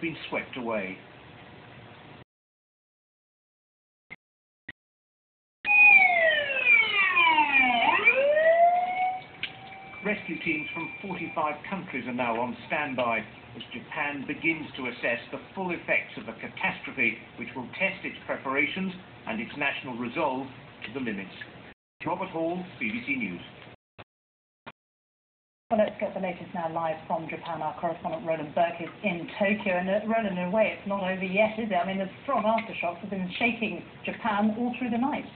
been swept away. Rescue teams from 45 countries are now on standby as Japan begins to assess the full effects of the catastrophe which will test its preparations and its national resolve to the limits. Robert Hall, BBC News. Well, let's get the latest now live from Japan. Our correspondent Roland Buerk is in Tokyo. And uh, Roland, in a way, it's not over yet, is it? I mean, the strong aftershocks have been shaking Japan all through the night.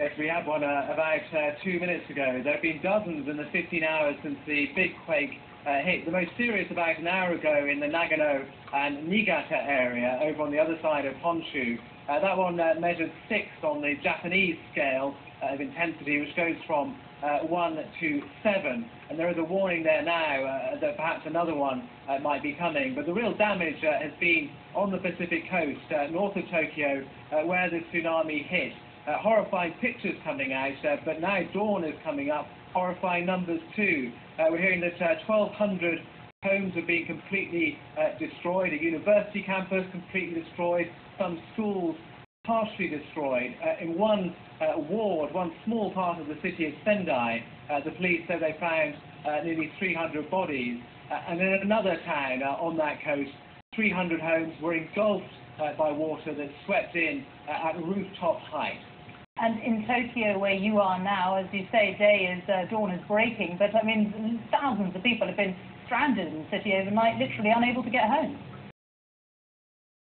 Yes, we had one uh, about uh, two minutes ago. There have been dozens in the 15 hours since the big quake uh, hit. The most serious about an hour ago in the Nagano and Niigata area over on the other side of Honshu. Uh, that one uh, measured six on the Japanese scale of intensity, which goes from one to seven. And there is a warning there now that perhaps another one might be coming. But the real damage has been on the Pacific coast, north of Tokyo, where the tsunami hit uh, horrifying pictures coming out, uh, but now dawn is coming up, horrifying numbers too. Uh, we're hearing that 1,200 uh, homes are being completely uh, destroyed, a university campus completely destroyed, some schools partially destroyed. Uh, in one uh, ward, one small part of the city of Sendai, uh, the police said they found uh, nearly 300 bodies. and in another town on that coast, 300 homes were engulfed by water that swept in at rooftop height. And in Tokyo, where you are now, as you say, day is uh, dawn is breaking. But I mean, thousands of people have been stranded in the city overnight, literally unable to get home.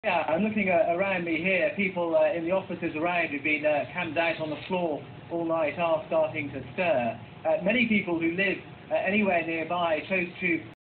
Yeah, I'm looking uh, around me here. People uh, in the offices around who've been uh, camped out on the floor all night are starting to stir. Uh, many people who live uh, anywhere nearby chose to